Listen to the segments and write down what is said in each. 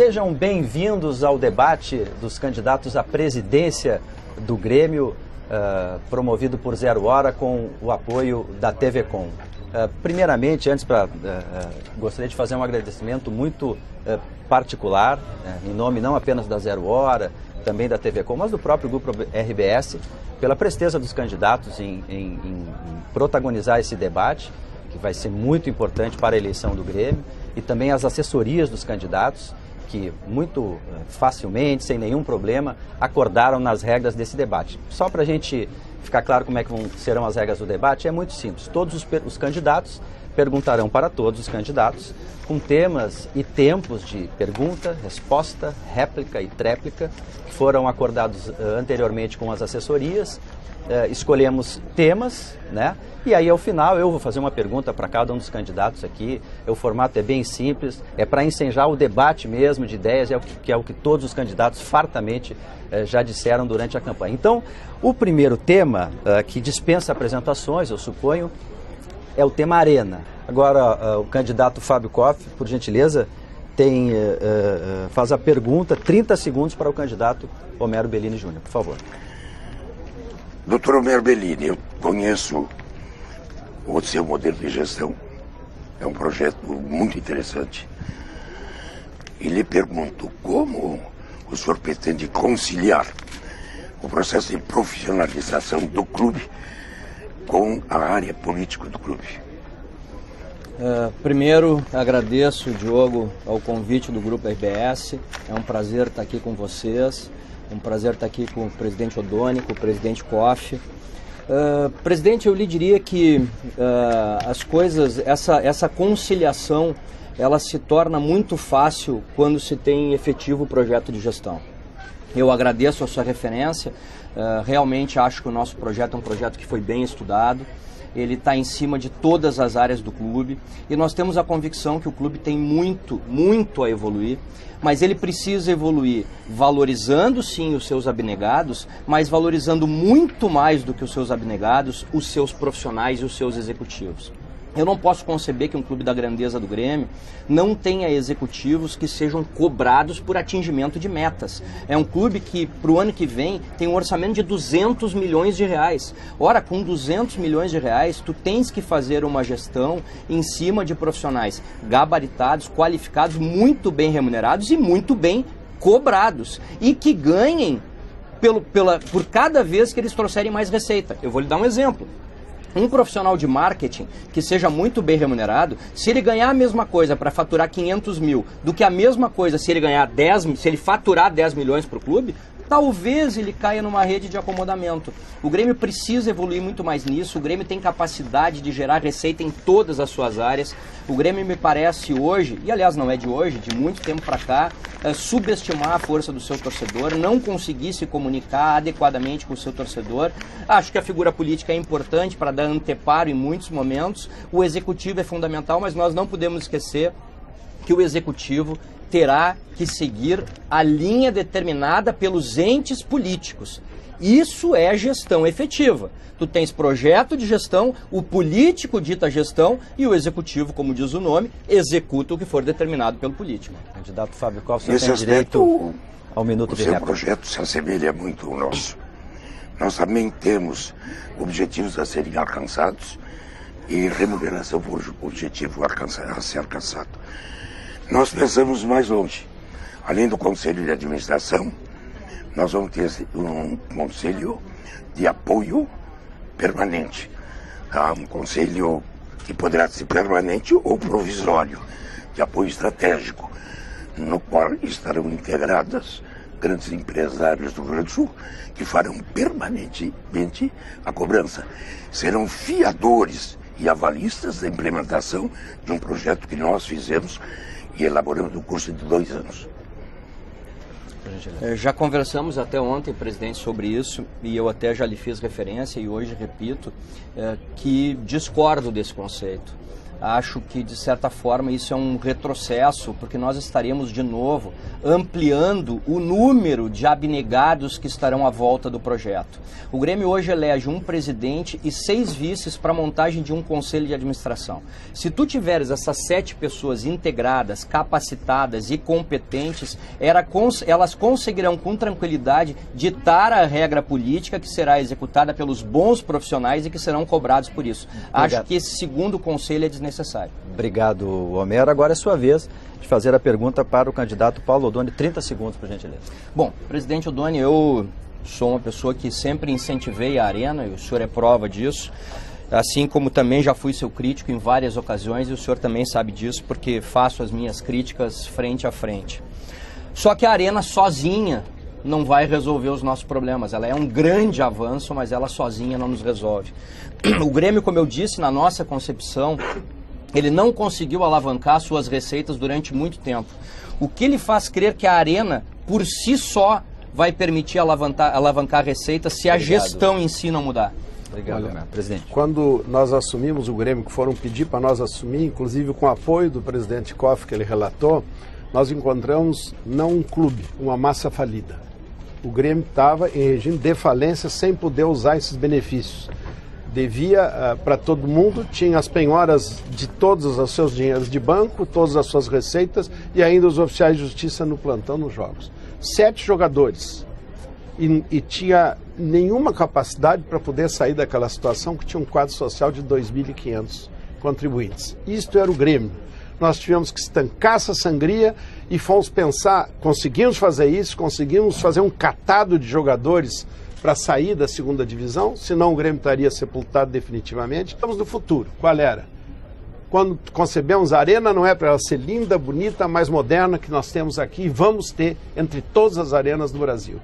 Sejam bem-vindos ao debate dos candidatos à presidência do Grêmio, uh, promovido por Zero Hora com o apoio da TV Com. Uh, primeiramente, antes para uh, gostaria de fazer um agradecimento muito particular, em nome não apenas da Zero Hora, também da TV Com, mas do próprio grupo RBS, pela presteza dos candidatos em, em, em protagonizar esse debate, que vai ser muito importante para a eleição do Grêmio, e também as assessorias dos candidatos, que muito facilmente, sem nenhum problema, acordaram nas regras desse debate. Só para a gente ficar claro como é que vão, serão as regras do debate, é muito simples. Todos os, os candidatos perguntarão para todos os candidatos com temas e tempos de pergunta, resposta, réplica e tréplica, que foram acordados uh, anteriormente com as assessorias. Uh, escolhemos temas, né? E aí, ao final, eu vou fazer uma pergunta para cada um dos candidatos aqui. O formato é bem simples, é para incendiar o debate mesmo de ideias, é o que, que é o que todos os candidatos fartamente uh, já disseram durante a campanha. Então, o primeiro tema, que dispensa apresentações, eu suponho, é o tema Arena. Agora, o candidato Fábio Koff, por gentileza, tem, faz a pergunta, 30 segundos para o candidato Homero Bellini Júnior, por favor. Doutor Homero Bellini, eu conheço o seu modelo de gestão. É um projeto muito interessante. E lhe pergunto como o senhor pretende conciliar o processo de profissionalização do clube com a área política do clube. Uh, primeiro, agradeço, Diogo, ao convite do Grupo RBS. É um prazer estar aqui com vocês. Um prazer estar aqui com o presidente Odoni, com o presidente Koff. Uh, presidente, eu lhe diria que uh, as coisas, essa, essa conciliação, ela se torna muito fácil quando se tem efetivo projeto de gestão. Eu agradeço a sua referência, Uh, realmente acho que o nosso projeto é um projeto que foi bem estudado, ele está em cima de todas as áreas do clube e nós temos a convicção que o clube tem muito, muito a evoluir, mas ele precisa evoluir valorizando sim os seus abnegados, mas valorizando muito mais do que os seus abnegados, os seus profissionais e os seus executivos. Eu não posso conceber que um clube da grandeza do Grêmio não tenha executivos que sejam cobrados por atingimento de metas. É um clube que, para o ano que vem, tem um orçamento de 200 milhões de reais. Ora, com 200 milhões de reais, tu tens que fazer uma gestão em cima de profissionais gabaritados, qualificados, muito bem remunerados e muito bem cobrados. E que ganhem pelo, pela, por cada vez que eles trouxerem mais receita. Eu vou lhe dar um exemplo um profissional de marketing que seja muito bem remunerado, se ele ganhar a mesma coisa para faturar 500 mil do que a mesma coisa se ele ganhar 10, se ele faturar 10 milhões para o clube, talvez ele caia numa rede de acomodamento. O Grêmio precisa evoluir muito mais nisso. O Grêmio tem capacidade de gerar receita em todas as suas áreas. O Grêmio me parece hoje, e aliás não é de hoje, de muito tempo para cá, é, subestimar a força do seu torcedor, não conseguir se comunicar adequadamente com o seu torcedor. Acho que a figura política é importante para dar anteparo em muitos momentos. O executivo é fundamental, mas nós não podemos esquecer que o executivo terá que seguir a linha determinada pelos entes políticos. Isso é gestão efetiva. Tu tens projeto de gestão, o político dita a gestão e o executivo, como diz o nome, executa o que for determinado pelo político. Candidato Fábio Costa, você tem direito ao minuto o de seu réplica. projeto se assemelha muito ao nosso. Nós também temos objetivos a serem alcançados e remuneração por objetivo a ser alcançado. Nós pensamos mais longe. Além do Conselho de Administração, nós vamos ter um conselho de apoio permanente. Um conselho que poderá ser permanente ou provisório, de apoio estratégico, no qual estarão integradas grandes empresários do Rio Grande do Sul que farão permanentemente a cobrança. Serão fiadores e avalistas da implementação de um projeto que nós fizemos e elaboramos um curso de dois anos. É, já conversamos até ontem, presidente, sobre isso e eu até já lhe fiz referência e hoje repito é, que discordo desse conceito. Acho que, de certa forma, isso é um retrocesso, porque nós estaremos, de novo, ampliando o número de abnegados que estarão à volta do projeto. O Grêmio hoje elege um presidente e seis vices para a montagem de um conselho de administração. Se tu tiveres essas sete pessoas integradas, capacitadas e competentes, elas conseguirão com tranquilidade ditar a regra política que será executada pelos bons profissionais e que serão cobrados por isso. Acho que esse segundo conselho é desnecessário necessário. Obrigado, Homero. Agora é sua vez de fazer a pergunta para o candidato Paulo Odoni. 30 segundos, por gentileza. Bom, presidente Odoni, eu sou uma pessoa que sempre incentivei a Arena, e o senhor é prova disso. Assim como também já fui seu crítico em várias ocasiões, e o senhor também sabe disso, porque faço as minhas críticas frente a frente. Só que a Arena sozinha não vai resolver os nossos problemas. Ela é um grande avanço, mas ela sozinha não nos resolve. O Grêmio, como eu disse, na nossa concepção, ele não conseguiu alavancar suas receitas durante muito tempo. O que lhe faz crer que a Arena, por si só, vai permitir alavancar, alavancar receitas se Obrigado. a gestão em si não mudar? Obrigado, Olha, presidente. Quando nós assumimos o Grêmio, que foram pedir para nós assumir, inclusive com o apoio do presidente Koff, que ele relatou, nós encontramos não um clube, uma massa falida. O Grêmio estava em regime de falência sem poder usar esses benefícios devia uh, para todo mundo, tinha as penhoras de todos os seus dinheiros de banco, todas as suas receitas e ainda os oficiais de justiça no plantão nos jogos. Sete jogadores. E, e tinha nenhuma capacidade para poder sair daquela situação que tinha um quadro social de 2.500 contribuintes. Isto era o Grêmio. Nós tivemos que estancar essa sangria e fomos pensar, conseguimos fazer isso, conseguimos fazer um catado de jogadores para sair da segunda divisão, senão o Grêmio estaria sepultado definitivamente. Estamos no futuro. Qual era? Quando concebemos a arena, não é para ela ser linda, bonita, mais moderna que nós temos aqui e vamos ter entre todas as arenas do Brasil.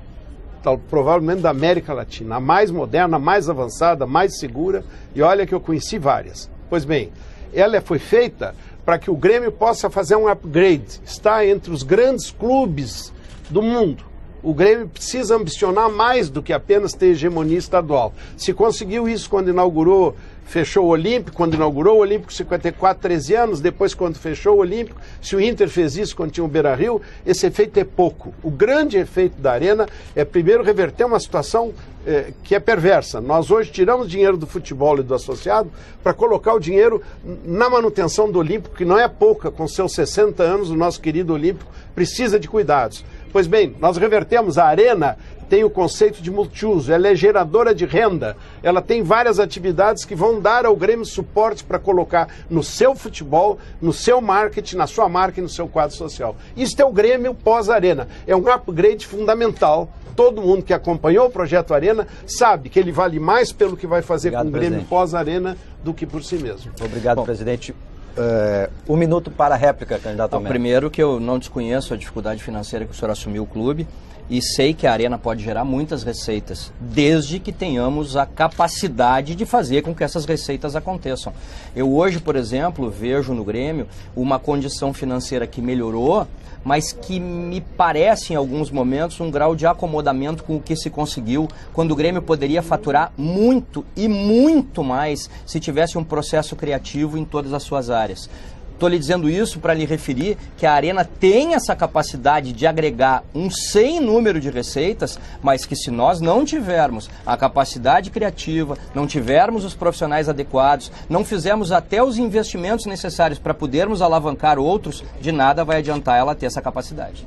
Então, provavelmente da América Latina, a mais moderna, a mais avançada, a mais segura. E olha que eu conheci várias. Pois bem, ela foi feita para que o Grêmio possa fazer um upgrade, está entre os grandes clubes do mundo o Grêmio precisa ambicionar mais do que apenas ter hegemonia estadual. Se conseguiu isso quando inaugurou, fechou o Olímpico, quando inaugurou o Olímpico 54, 13 anos, depois quando fechou o Olímpico, se o Inter fez isso quando tinha o Beira Rio, esse efeito é pouco. O grande efeito da Arena é primeiro reverter uma situação é, que é perversa. Nós hoje tiramos dinheiro do futebol e do associado para colocar o dinheiro na manutenção do Olímpico, que não é pouca, com seus 60 anos, o nosso querido Olímpico precisa de cuidados. Pois bem, nós revertemos a arena, tem o conceito de multiuso, ela é geradora de renda, ela tem várias atividades que vão dar ao Grêmio suporte para colocar no seu futebol, no seu marketing, na sua marca e no seu quadro social. Isto é o Grêmio pós-arena, é um upgrade fundamental. Todo mundo que acompanhou o projeto Arena sabe que ele vale mais pelo que vai fazer Obrigado, com o Grêmio pós-arena do que por si mesmo. Obrigado, Bom, presidente. Uh, um minuto para a réplica, candidato Bom, Primeiro que eu não desconheço a dificuldade financeira que o senhor assumiu o clube e sei que a Arena pode gerar muitas receitas, desde que tenhamos a capacidade de fazer com que essas receitas aconteçam. Eu hoje, por exemplo, vejo no Grêmio uma condição financeira que melhorou, mas que me parece em alguns momentos um grau de acomodamento com o que se conseguiu, quando o Grêmio poderia faturar muito e muito mais se tivesse um processo criativo em todas as suas áreas. Estou lhe dizendo isso para lhe referir que a Arena tem essa capacidade de agregar um sem número de receitas, mas que se nós não tivermos a capacidade criativa, não tivermos os profissionais adequados, não fizermos até os investimentos necessários para podermos alavancar outros, de nada vai adiantar ela ter essa capacidade.